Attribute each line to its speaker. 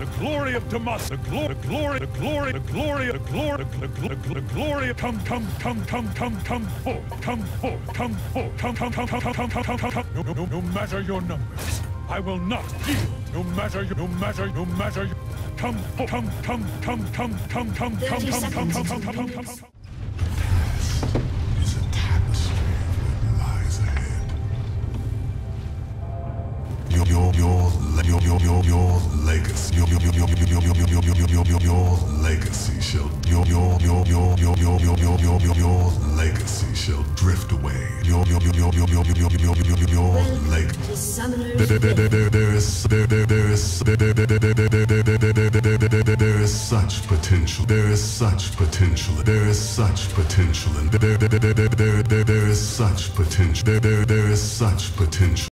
Speaker 1: The glory of Damas, the glory, the glory, the glory, the glory, the glory, the glory, come, come, come, come, come, come forth, come forth, come forth, come, come, come, come, come, come, come, come, come. No, no, no, matter your numbers, I will not yield. No matter, no matter, no matter. Come, forth, come, come, come, come, come, come, come,
Speaker 2: 30
Speaker 1: come, come, come, come, come, come, come, come.
Speaker 3: Your your your your your legacy legacy shall your your your your your your your your your your your legacy shall drift away. Your your your your your your your your your your your legacy. There, there, there, there is there, there, there there, there, there, there, there, there, is such potential. There is such potential. There is such potential, and there, there, there, there, there, there, there is such potential. There, there, there is such potential.